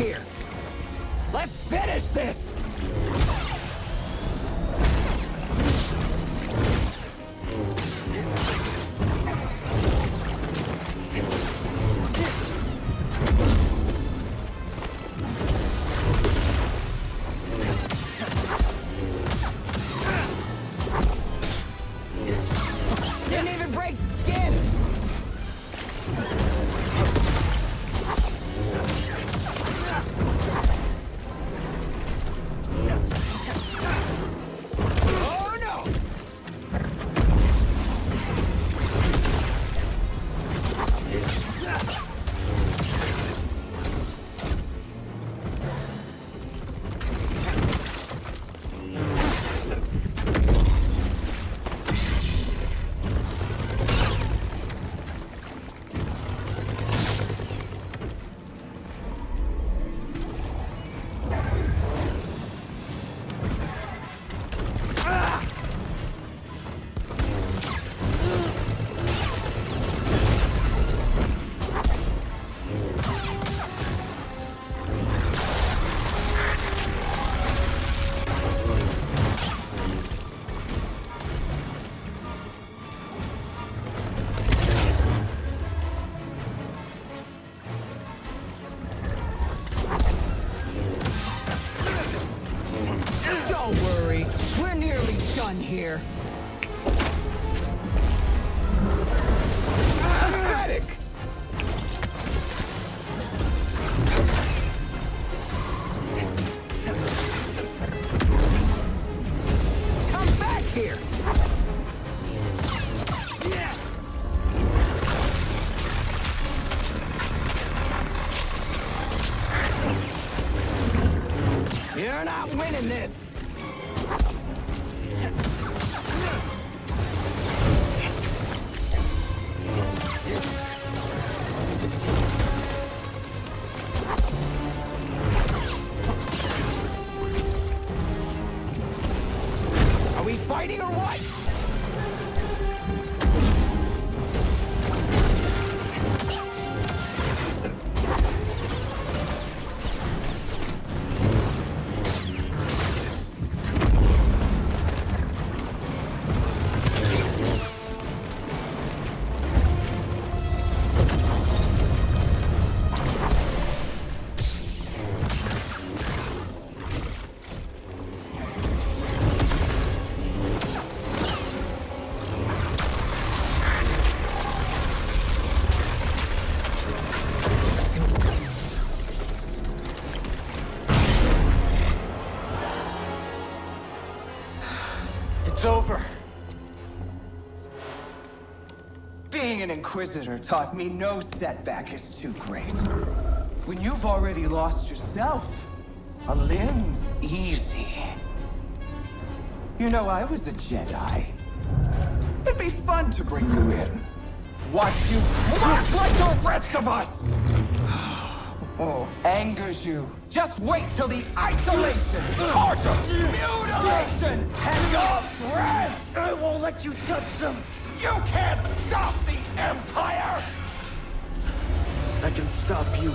here. Let's finish this! Done here. Pathetic! Come back here! You're not winning this! It's over. Being an Inquisitor taught me no setback is too great. When you've already lost yourself, a limb's easy. You know, I was a Jedi. It'd be fun to bring you in. Watch you march like the rest of us! Oh, angers you. Just wait till the isolation, torture, mutilation, and your breath! I won't let you touch them! You can't stop the Empire! I can stop you.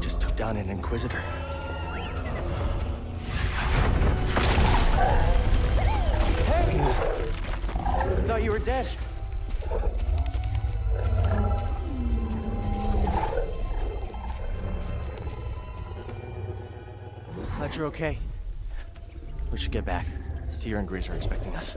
Just took down an Inquisitor. Dead. Glad you're okay. We should get back. Cere and Greez are expecting us.